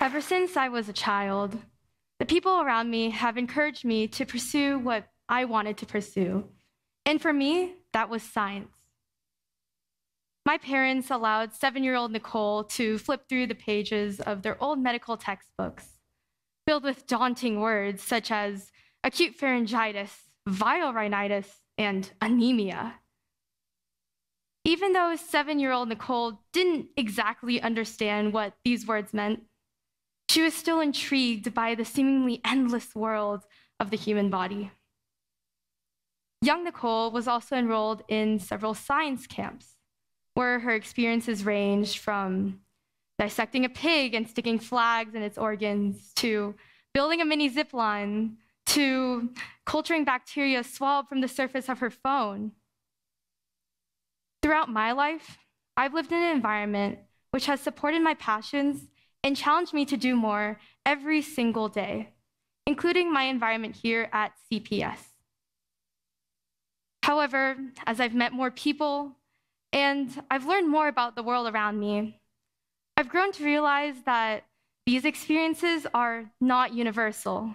Ever since I was a child, the people around me have encouraged me to pursue what I wanted to pursue. And for me, that was science. My parents allowed seven year old Nicole to flip through the pages of their old medical textbooks, filled with daunting words such as acute pharyngitis, viral rhinitis, and anemia. Even though seven year old Nicole didn't exactly understand what these words meant, she was still intrigued by the seemingly endless world of the human body. Young Nicole was also enrolled in several science camps, where her experiences ranged from dissecting a pig and sticking flags in its organs to building a mini zip line to culturing bacteria swabbed from the surface of her phone. Throughout my life, I've lived in an environment which has supported my passions and challenged me to do more every single day, including my environment here at CPS. However, as I've met more people and I've learned more about the world around me, I've grown to realize that these experiences are not universal.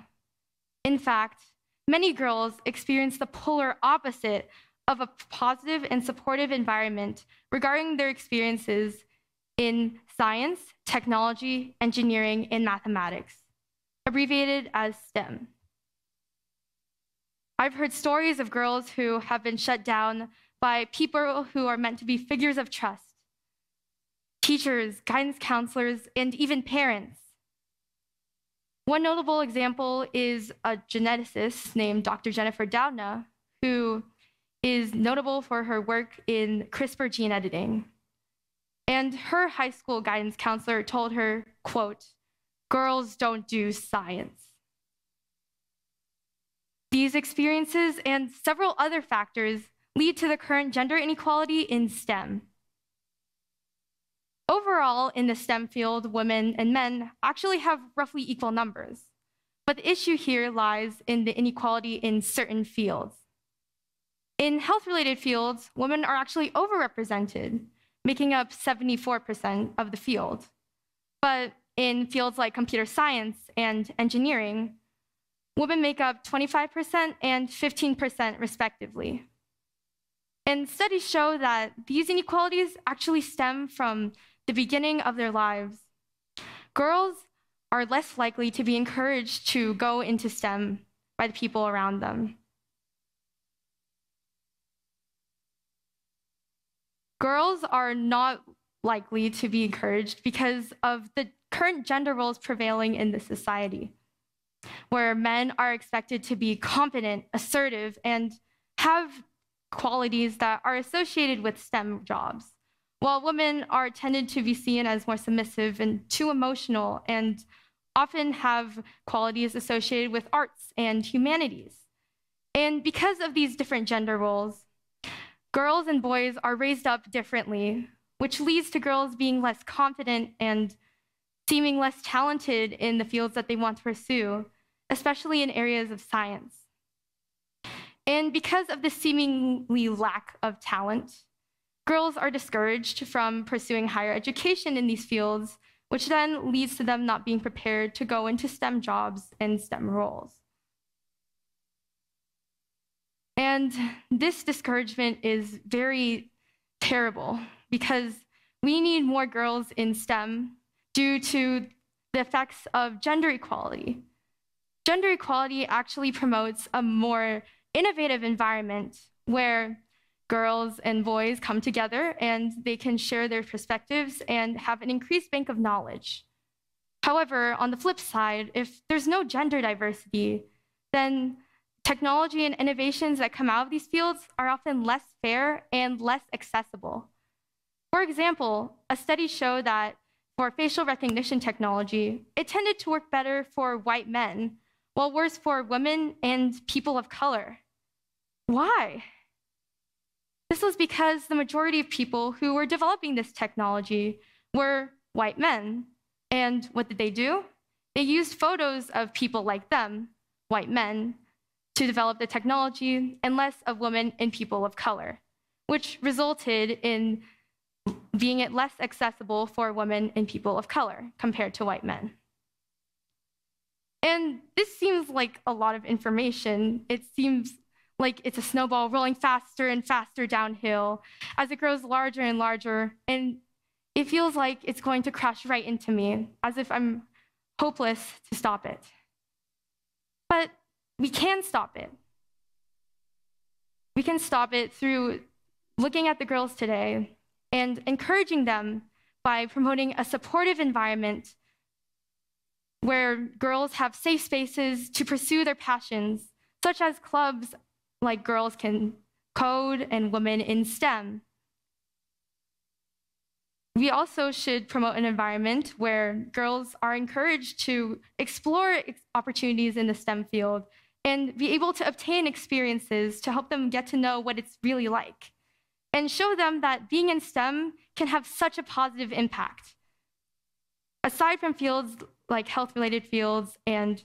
In fact, many girls experience the polar opposite of a positive and supportive environment regarding their experiences in science, technology, engineering, and mathematics, abbreviated as STEM. I've heard stories of girls who have been shut down by people who are meant to be figures of trust teachers, guidance counselors, and even parents. One notable example is a geneticist named Dr. Jennifer Doudna, who is notable for her work in CRISPR gene editing. And her high school guidance counselor told her, quote, girls don't do science. These experiences and several other factors lead to the current gender inequality in STEM. Overall, in the STEM field, women and men actually have roughly equal numbers. But the issue here lies in the inequality in certain fields. In health related fields, women are actually overrepresented, making up 74% of the field. But in fields like computer science and engineering, women make up 25% and 15% respectively. And studies show that these inequalities actually stem from the beginning of their lives. Girls are less likely to be encouraged to go into STEM by the people around them. Girls are not likely to be encouraged because of the current gender roles prevailing in the society, where men are expected to be competent, assertive, and have qualities that are associated with STEM jobs, while women are tended to be seen as more submissive and too emotional and often have qualities associated with arts and humanities. And because of these different gender roles, girls and boys are raised up differently, which leads to girls being less confident and seeming less talented in the fields that they want to pursue, especially in areas of science. And because of the seemingly lack of talent, girls are discouraged from pursuing higher education in these fields, which then leads to them not being prepared to go into STEM jobs and STEM roles. And this discouragement is very terrible because we need more girls in STEM due to the effects of gender equality. Gender equality actually promotes a more innovative environment where girls and boys come together and they can share their perspectives and have an increased bank of knowledge. However, on the flip side, if there's no gender diversity, then Technology and innovations that come out of these fields are often less fair and less accessible. For example, a study showed that for facial recognition technology, it tended to work better for white men, while worse for women and people of color. Why? This was because the majority of people who were developing this technology were white men. And what did they do? They used photos of people like them, white men, to develop the technology and less of women and people of color, which resulted in being it less accessible for women and people of color compared to white men. And this seems like a lot of information. It seems like it's a snowball rolling faster and faster downhill as it grows larger and larger. And it feels like it's going to crash right into me, as if I'm hopeless to stop it. We can stop it. We can stop it through looking at the girls today and encouraging them by promoting a supportive environment where girls have safe spaces to pursue their passions, such as clubs like Girls Can Code and Women in STEM. We also should promote an environment where girls are encouraged to explore opportunities in the STEM field and be able to obtain experiences to help them get to know what it's really like and show them that being in STEM can have such a positive impact. Aside from fields like health related fields and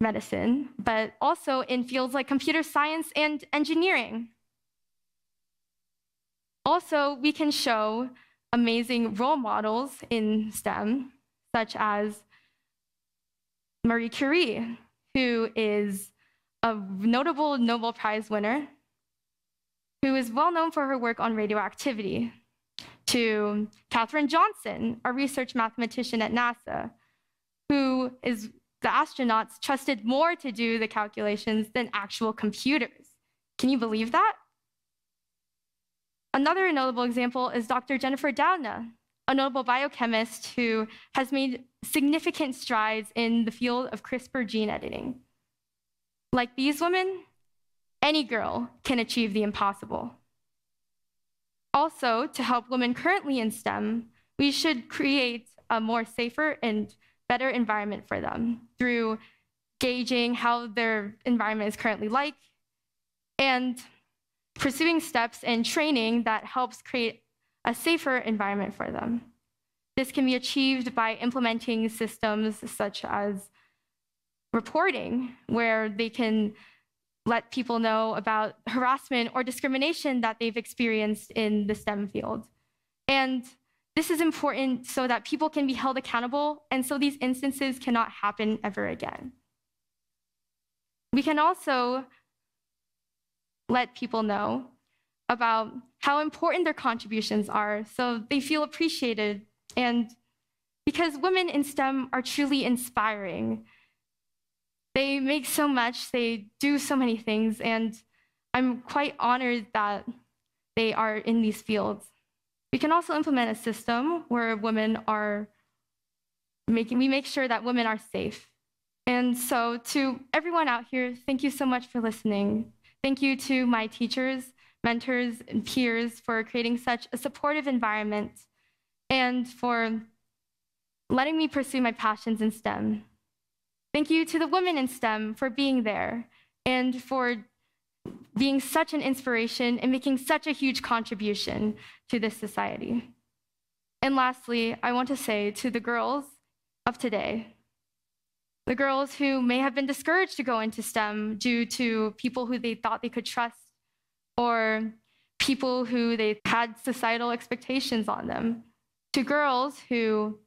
medicine, but also in fields like computer science and engineering. Also, we can show amazing role models in STEM, such as Marie Curie, who is a notable Nobel Prize winner, who is well known for her work on radioactivity, to Katherine Johnson, a research mathematician at NASA, who is the astronauts trusted more to do the calculations than actual computers. Can you believe that? Another notable example is Dr. Jennifer Doudna, a notable biochemist who has made significant strides in the field of CRISPR gene editing. Like these women, any girl can achieve the impossible. Also, to help women currently in STEM, we should create a more safer and better environment for them through gauging how their environment is currently like and pursuing steps and training that helps create a safer environment for them. This can be achieved by implementing systems such as reporting, where they can let people know about harassment or discrimination that they've experienced in the STEM field. And this is important so that people can be held accountable and so these instances cannot happen ever again. We can also let people know about how important their contributions are so they feel appreciated and because women in STEM are truly inspiring. They make so much, they do so many things, and I'm quite honored that they are in these fields. We can also implement a system where women are making, we make sure that women are safe. And so, to everyone out here, thank you so much for listening. Thank you to my teachers, mentors, and peers for creating such a supportive environment and for letting me pursue my passions in STEM. Thank you to the women in STEM for being there and for being such an inspiration and making such a huge contribution to this society. And lastly, I want to say to the girls of today, the girls who may have been discouraged to go into STEM due to people who they thought they could trust or people who they had societal expectations on them, to girls who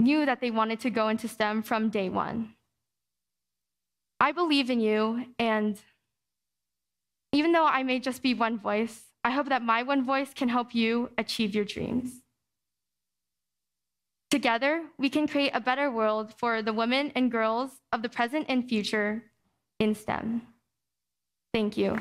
knew that they wanted to go into STEM from day one. I believe in you, and even though I may just be one voice, I hope that my one voice can help you achieve your dreams. Together, we can create a better world for the women and girls of the present and future in STEM. Thank you.